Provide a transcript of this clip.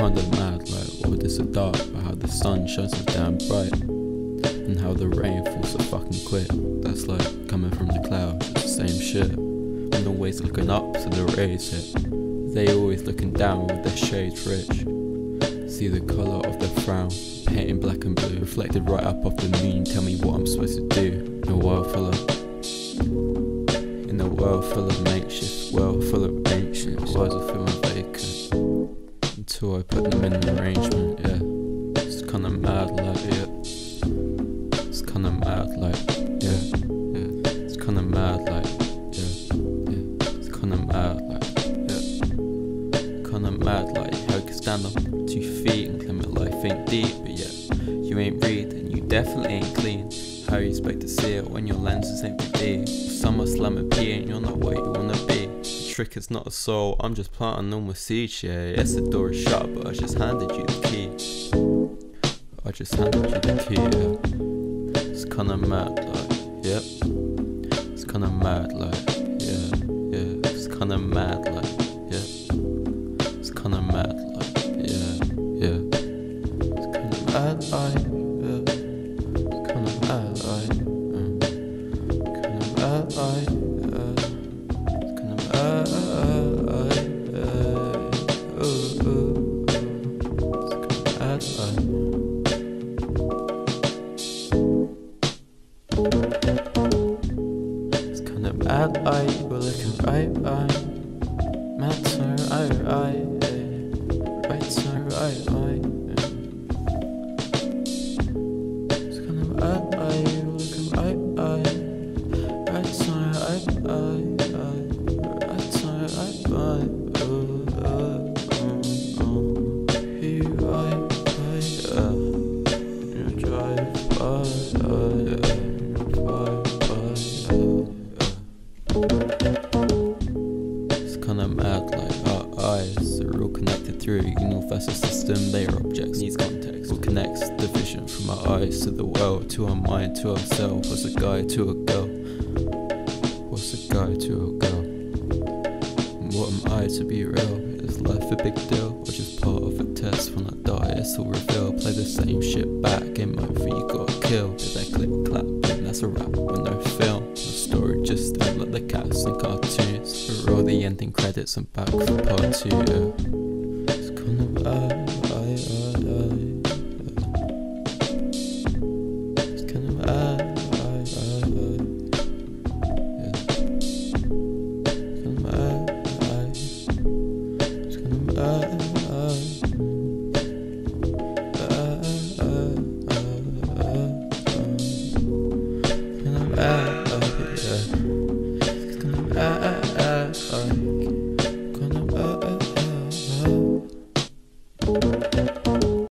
kinda mad, like, oh, what is so dark? But how the sun shines so damn bright. And how the rain falls so fucking quick. That's like coming from the clouds, same shit. And always looking up to the rays hit. They always looking down with their shades rich. See the colour of their frown, painting black and blue, reflected right up off the moon. Tell me what I'm supposed to do. In a world full of, in a world full of makeshift, world full of until I put them in an arrangement. Yeah, it's kinda mad, like yeah, it's kinda mad, like yeah, yeah, it's kinda mad, like yeah, yeah, it's kinda mad, like yeah, kinda mad, like how you can stand up two feet and claim that life ain't deep, but yeah, you ain't breathe and you definitely ain't clean. How you expect to see it when your lenses ain't 3D? Some are slamming P and you're not what you wanna be. Trick is not a soul, I'm just planting normal seeds, yeah. Yes, the door is shut, but I just handed you the key. I just handed you the key, yeah. It's kinda mad, like, yep. It's kinda mad, like, yeah, yeah. It's kinda mad, like, yeah. It's kinda mad, like, yeah, yeah. It's kinda mad, like, It's. It's kinda mad, I we're looking right, I so I, I, right, I, I. It's kinda mad, I connected through a universal system. Are objects, needs context. What connects the vision from our eyes to the world, to our mind, to ourselves? What's a guy to a girl? What's a guy to a girl? And what am I to be real? Is life a big deal? Or just part of a test? When I die, it's all revealed. Play the same shit back. Game over, you gotta kill. Did that clip clap? And that's a wrap with no film. No story, just end like the cats and cartoons. Roll the ending credits and back for part two. I, I, I, I. It's kind of I, I, I, I. Yeah. Kind of I, I. It's kind of I, I. I, I, I, I, Kind of I, I. I, I,